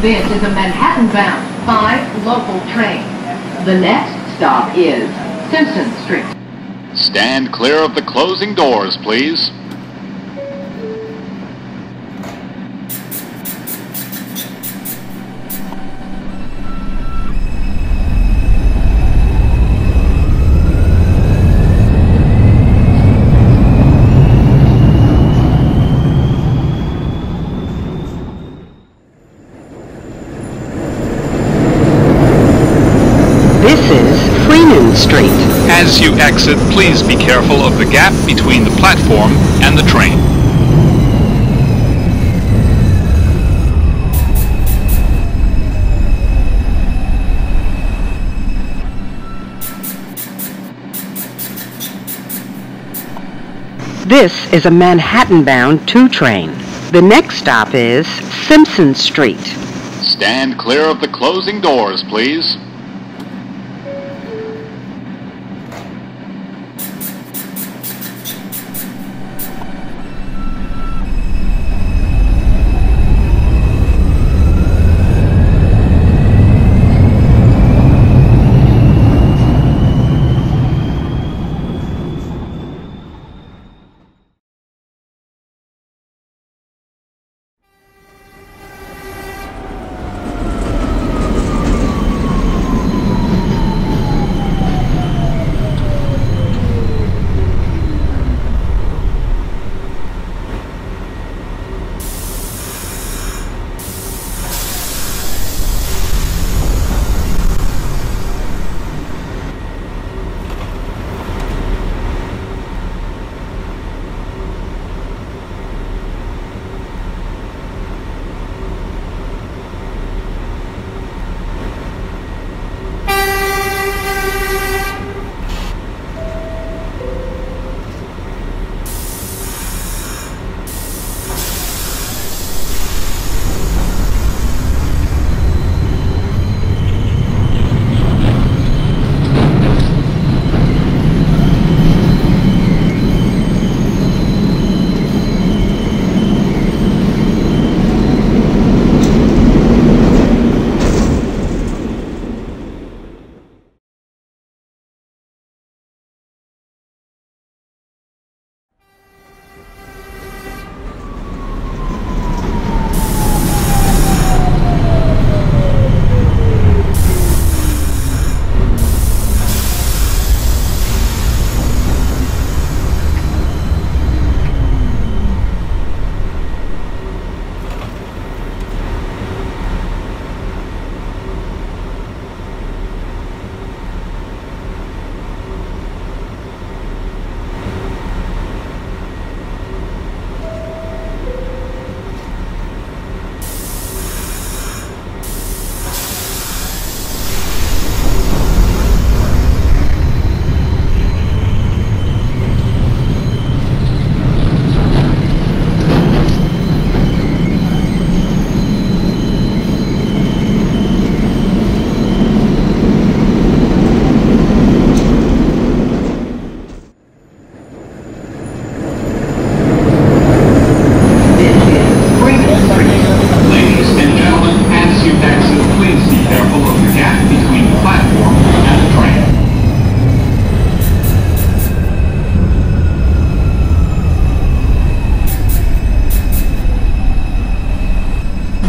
This is a Manhattan-bound five local train. The next stop is Simpson Street. Stand clear of the closing doors, please. This is Freeman Street. As you exit, please be careful of the gap between the platform and the train. This is a Manhattan-bound 2 train. The next stop is Simpson Street. Stand clear of the closing doors, please.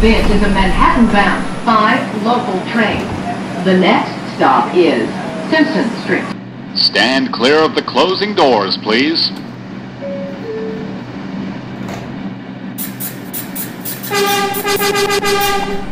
This is a Manhattan-bound five local train. The next stop is Simpson Street. Stand clear of the closing doors, please.